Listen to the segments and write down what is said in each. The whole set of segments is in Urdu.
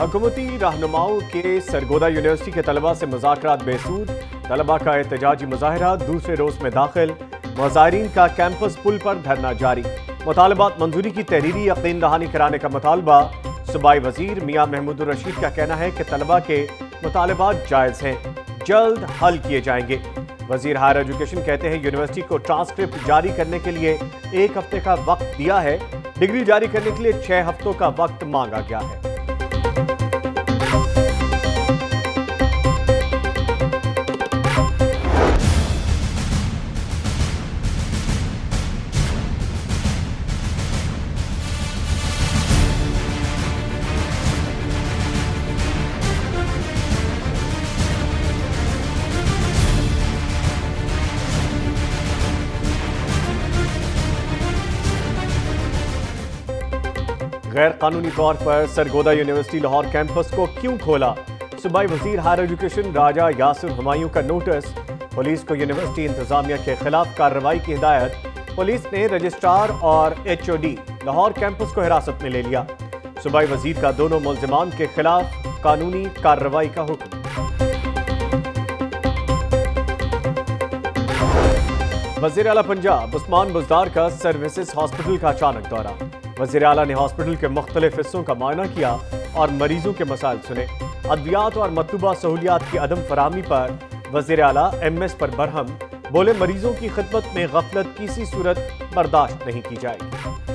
حکومتی رہنماؤں کے سرگودا یونیورسٹی کے طلبہ سے مذاکرات بے سود طلبہ کا احتجاجی مظاہرہ دوسرے روز میں داخل۔ مظاہرین کا کیمپس پل پر دھرنا جاری۔ مطالبات منظوری کی تحریری یقین دہانی کرانے کا مطالبہ۔ صوبائی وزیر میاں محمود الرشید کا کہنا ہے کہ طلبہ کے مطالبات جائز ہیں۔ جلد حل کیے جائیں گے۔ وزیر ہائر ایجوکیشن کہتے ہیں یونیورسٹی کو ٹرانسکرپٹ جاری کرنے کے لیے ایک ہفتے کا وقت دیا ہے۔ ڈگری جاری کرنے کے لیے چھ ہفتوں کا وقت مانگا گیا ہے۔ Thank you. غیر قانونی طور پر سرگودا یونیورسٹی لاہور کیمپس کو کیوں کھولا؟ صوبائی وزیر ہائر ایجوکیشن راجہ یاسر ہمایوں کا نوٹس۔ پولیس کو یونیورسٹی انتظامیہ کے خلاف کارروائی کی ہدایت۔ پولیس نے رجسٹرار اور H O D Lahore campus کو حراست میں لے لیا۔ صوبائی وزیر کا دونوں ملزمان کے خلاف قانونی کارروائی کا حکم۔ وزیر اعلیٰ پنجاب عثمان بزدار کا سروسز ہاسپٹل کا اچانک دورہ۔ وزیر اعلیٰ نے ہاسپٹل کے مختلف حصوں کا معائنہ کیا اور مریضوں کے مسائل سنے۔ ادویات اور مطلوبہ سہولیات کی عدم فراہمی پر وزیر اعلیٰ ایم ایس پر برہم بولے، مریضوں کی خدمت میں غفلت کسی صورت برداشت نہیں کی جائے گی۔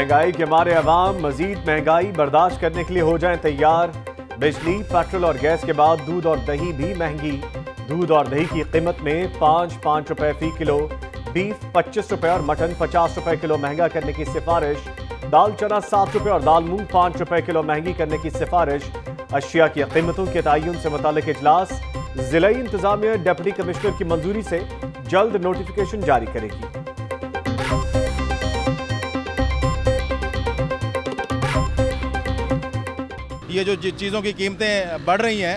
مہنگائی کے مارے عوام مزید مہنگائی برداشت کرنے کے لیے ہو جائیں تیار۔ بجلی، پیٹرول اور گیس کے بعد دودھ اور دہی بھی مہنگی۔ دودھ اور دہی کی قیمت میں پانچ پانچ روپے فی کلو۔ بیف پچیس روپے اور مٹن پچاس روپے کلو مہنگا کرنے کی سفارش۔ دال چنا سات روپے اور دال مونگ پانچ روپے کلو مہنگی کرنے کی سفارش۔ اشیاء کی قیمتوں کے تعین سے متعلق اجلاس۔ ضلعی انتظامیہ ڈپٹی کمشنر کی منظوری سے جلد نوٹیفیکیشن جاری کرے گی۔ یہ جو چیزوں کی قیمتیں بڑھ رہی ہیں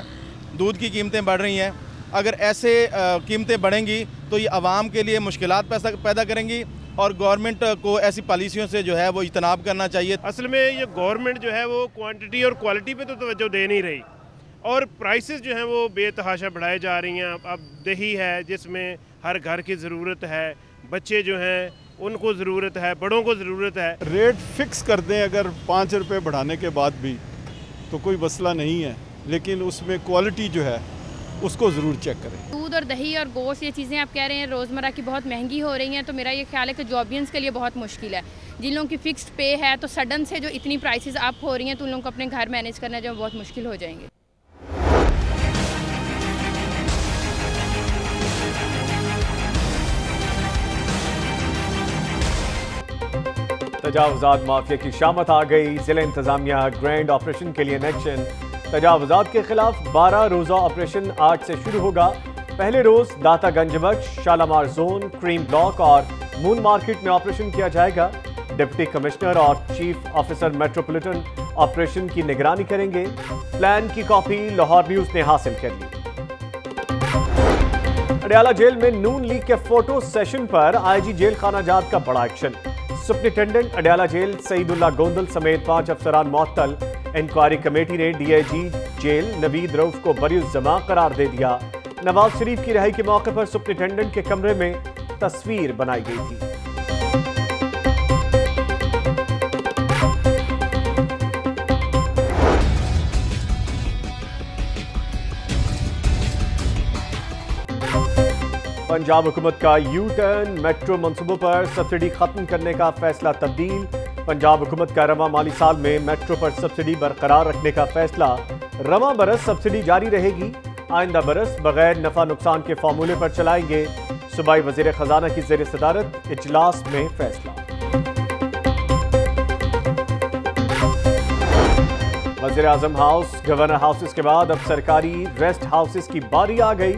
دودھ کی قیمتیں بڑھ رہی ہیں اگر ایسے قیمتیں بڑھیں گی تو یہ عوام کے لیے مشکلات پیدا کریں گی اور گورنمنٹ کو ایسی پالیسیوں سے جو ہے وہ اجتناب کرنا چاہیے۔ اصل میں یہ گورنمنٹ جو ہے وہ کوانٹٹی اور کوالٹی پہ تو توجہ دے نہیں رہی۔ اور پرائسز جو ہیں وہ بے تحاشا بڑھائے جا رہی ہیں۔ اب دہی ہے جس میں ہر گھر کی ضرورت ہے بچے جو ہیں ان کو ضرورت ہے بڑوں کو ضرورت ہے۔ ریٹ فکس کر دیں اگر پانچ روپے بڑھانے کے بعد بھی۔ تو کوئی مسئلہ نہیں ہے، لیکن اس میں کوالٹی جو ہے، اس کو ضرور چیک کریں۔ دودھ اور دہی اور گوشت، یہ چیزیں آپ کہہ رہے ہیں، روزمرہ کی بہت مہنگی ہو رہی ہیں، تو میرا یہ خیال ہے کہ جابینس کے لیے بہت مشکل ہے۔ جن لوگوں کی فکسڈ پے ہے، تو سڈن سے جو اتنی پرائسز اپ ہو رہی ہیں، تو ان لوگوں کو اپنے گھر مینیج کرنا جو بہت مشکل ہو جائیں گے۔ تجاوزات مافیا کی شامت آ گئی۔ ضلع انتظامیہ گرینڈ آپریشن کے لیے نیکشن۔ تجاوزات کے خلاف بارہ روزہ آپریشن آج سے شروع ہوگا۔ پہلے روز داتا گنج بخش شالامار زون، کریم بلاک اور مون مارکیٹ میں آپریشن کیا جائے گا۔ ڈپٹی کمشنر اور چیف آفیسر میٹروپولیٹن آپریشن کی نگرانی کریں گے۔ پلان کی کاپی لاہور نیوز نے حاصل کر لی۔ اڈیالہ جیل میں نون لیگ کے فوٹو سیشن پر آئی جی جیل خانہ جات کا بڑا action. Superintendent Adiala jail Saeedullah Gondal سمیت پانچ افسران معطل انکوائری کمیٹی نے D I G jail Naveed Rauf کو بری الزما قرار دے دیا نواز شریف کی رہائی کے موقع پر سپرنٹینڈنٹ کے کمرے میں تصویر بنائی گئی تھی پنجاب حکومت کا یو ٹرن، میٹرو منصوبوں پر سبسڈی ختم کرنے کا فیصلہ تبدیل۔ پنجاب حکومت کا رواں مالی سال میں میٹرو پر سبسڈی برقرار رکھنے کا فیصلہ۔ رواں برس سبسڈی جاری رہے گی۔ آئندہ برس بغیر نفع نقصان کے فارمولے پر چلائیں گے۔ صوبائی وزیر خزانہ کی زیر صدارت اجلاس میں فیصلہ۔ وزیر اعظم ہاؤس، گورنر ہاؤسز کے بعد اب سرکاری ریسٹ ہاؤسز کی باری آ گئی۔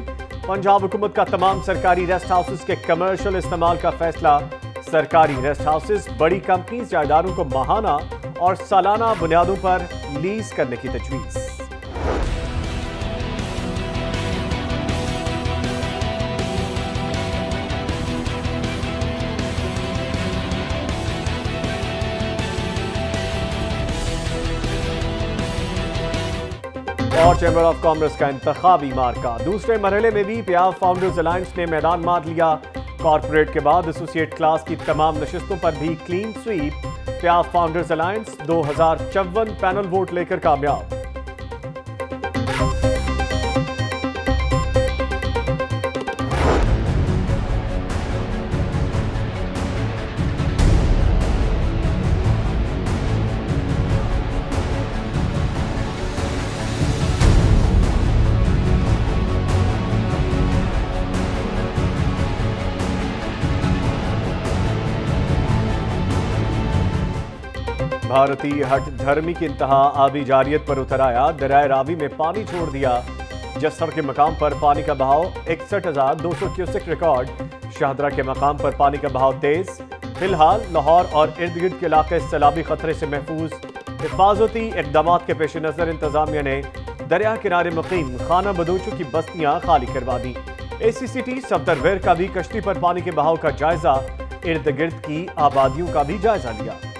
پنجاب حکومت کا تمام سرکاری ریسٹ ہاؤسز کے کمرشل استعمال کا فیصلہ۔ سرکاری ریسٹ ہاؤسز بڑی کمپنیز یا اداروں کو ماہانہ اور سالانہ بنیادوں پر لیز کرنے کی تجویز۔ اور چیمبر آف کامرس کا انتخابی مارکا دوسرے مرحلے میں بھی پیاف فاؤنڈرز الائنس نے میدان مار لیا۔ کارپوریٹ کے بعد ایسوسیٹ کلاس کی تمام نشستوں پر بھی clean sweep. PIAF founders alliance دو ہزار چون پینل ووٹ لے کر کامیاب۔ بھارتی ہٹ دھرمی کی انتہا آبی جاریت پر اتر آیا، درائے راوی میں پانی چھوڑ دیا۔ جسر کے مقام پر پانی کا بہاؤ اکسٹھ ہزار دو سو کیوسک ریکارڈ۔ شہدرہ کے مقام پر پانی کا بہاؤ تیز۔ فی الحال لاہور اور ارد گرد کے علاقے سیلابی خطرے سے محفوظ۔ حفاظتی اقدامات کے پیش نظر انتظامیہ نے دریا کنارے مقیم خانہ بدوچوں کی بستیاں خالی کروا دی اے سی سی ٹی، صفدر ویر کا بھی کشتی پر پانی کے بہاؤ کا جائزہ۔ ارد گرد کی آبادیوں کا بھی جائزہ لیا۔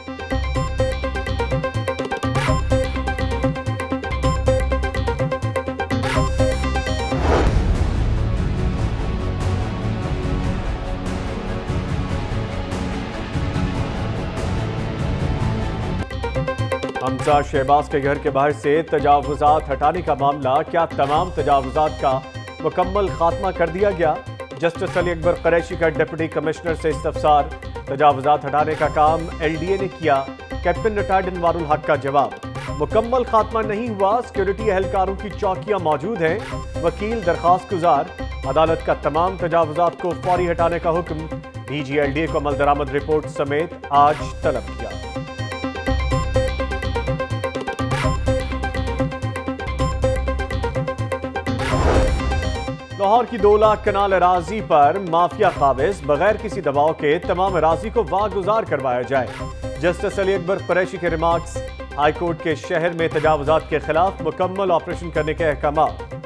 حمزہ شہباز کے گھر کے باہر سے تجاوزات ہٹانے کا معاملہ، کیا تمام تجاوزات کا مکمل خاتمہ کر دیا گیا؟ جسٹس علی اکبر قریشی کا ڈپٹی کمشنر سے استفسار، تجاوزات ہٹانے کا کام ایل ڈی اے نے کیا؟ کیپٹن ریٹائرڈ انوار الحق کا جواب، مکمل خاتمہ نہیں ہوا، سیکیورٹی اہلکاروں کی چوکیاں موجود ہیں۔ وکیل درخواست گزار، عدالت کا تمام تجاوزات کو فوری ہٹانے کا حکم۔ D G L D A کو عمل درآمد رپورٹ سمیت آج طلب کیا۔ لاہور کی دو لاکھ کنال اراضی پر مافیا قابض بغیر کسی دباؤ کے تمام اراضی کو واگزار کروایا جائے۔ جسٹس علی اکبر قریشی کے ریمارکس، ہائی کورٹ کے شہر میں تجاوزات کے خلاف مکمل آپریشن کرنے کے احکامات۔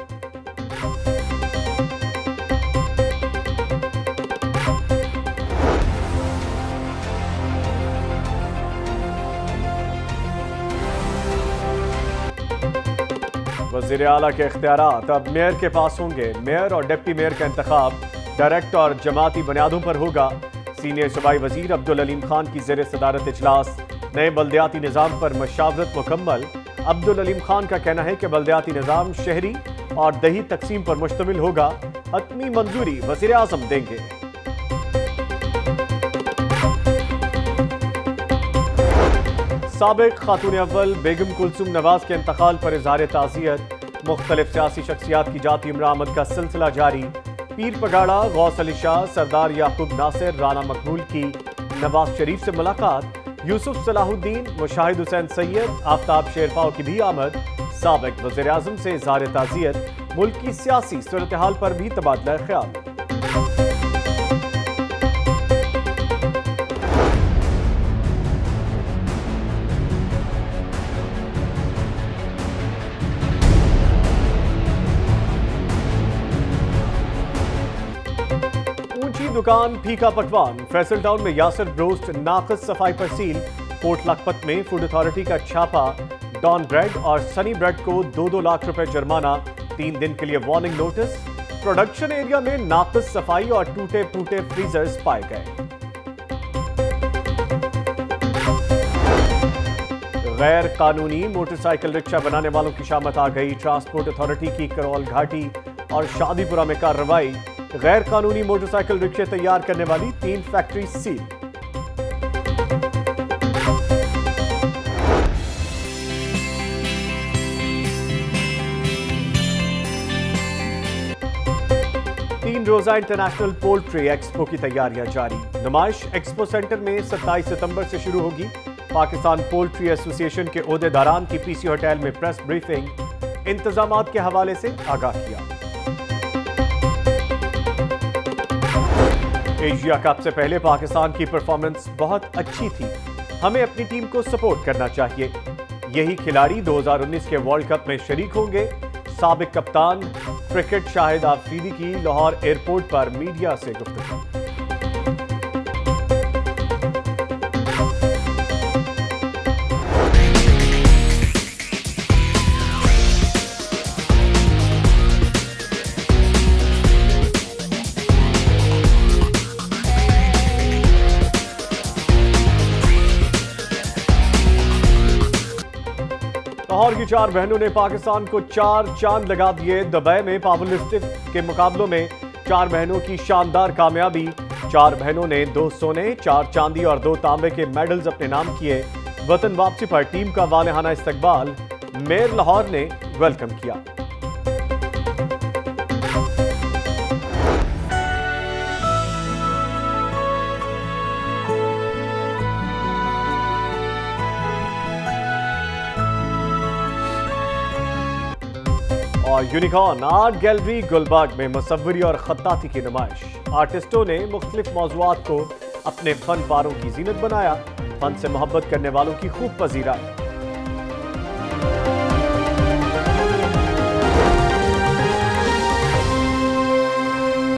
وزیر اعلیٰ کے اختیارات اب میئر کے پاس ہوں گے۔ میئر اور ڈپٹی میئر کا انتخاب ڈائریکٹ اور جماعتی بنیادوں پر ہوگا۔ سینئر صوبائی وزیر عبدالعلیم خان کی زیر صدارت اجلاس۔ نئے بلدیاتی نظام پر مشاورت مکمل۔ عبدالعلیم خان کا کہنا ہے کہ بلدیاتی نظام شہری اور دہی تقسیم پر مشتمل ہوگا۔ حتمی منظوری وزیر اعظم دیں گے۔ سابق خاتون اول بیگم کلثوم نواز کے انتقال پر اظہار تعزیت، مختلف سیاسی شخصیات کی جاتی امرآمد کا سلسلہ جاری۔ پیر پگاڑا، غوث علی شاہ، سردار یعقوب ناصر، رانا مقبول کی نواز شریف سے ملاقات۔ یوسف صلاح الدین، مشاہد حسین سید، آفتاب شیرپاؤ کی بھی آمد۔ سابق وزیر اعظم سے اظہار تعزیت۔ ملک کی سیاسی صورتحال پر بھی تبادلہ خیال۔ دکان پھیکا پٹوان۔ فیصل ٹاؤن میں یاسر بروسٹ ناقص صفائی پر سیل۔ کوٹ لکھپت میں فوڈ اتھارٹی کا چھاپا ڈان بریڈ اور سنی بریڈ کو دو دو لاکھ روپے جرمانہ۔ تین دن کے لیے وارننگ نوٹس۔ پروڈکشن ایریا میں ناقص صفائی اور ٹوٹے پوٹے فریزرز پائے گئے۔ غیر قانونی موٹر سائیکل رکشہ بنانے والوں کی شامت آ گئی۔ ٹرانسپورٹ اتھارٹی کی کرول گھاٹی اور شادی پورہ میں کارروائی۔ غیر قانونی موٹر سائیکل رکشے تیار کرنے والی تین فیکٹری سیل۔ تین روزہ انٹرنیشنل پولٹری ایکسپو کی تیاریاں جاری۔ نمائش ایکسپو سینٹر میں ستائیس ستمبر سے شروع ہوگی۔ پاکستان پولٹری ایسوسی ایشن کے عہدے داران کی پی سی ہوٹل میں پریس بریفنگ، انتظامات کے حوالے سے آگاہ کیا۔ ایشیا کپ سے پہلے پاکستان کی پرفارمنس بہت اچھی تھی۔ ہمیں اپنی ٹیم کو سپورٹ کرنا چاہیے۔ یہی کھلاڑی دو ہزار انیس کے ورلڈ کپ میں شریک ہوں گے۔ سابق کپتان کرکٹ شاہد آفریدی کی لاہور ایئرپورٹ پر میڈیا سے گفتگو۔ چار بہنوں نے پاکستان کو چار چاند لگا دیے دبئی میں پاور لفٹنگ کے مقابلوں میں۔ چار بہنوں کی شاندار کامیابی۔ چار بہنوں نے دو سونے، چار چاندی اور دو تانبے کے میڈلز اپنے نام کیے۔ وطن واپسی پر ٹیم کا والہانہ استقبال۔ میر لاہور نے ویلکم کیا۔ اور یونیکارن آرٹ گیلری گلبرگ میں مصوری اور خطاطی کی نمائش۔ آرٹسٹوں نے مختلف موضوعات کو اپنے فن پاروں کی زینت بنایا۔ فن سے محبت کرنے والوں کی خوب پذیرائی۔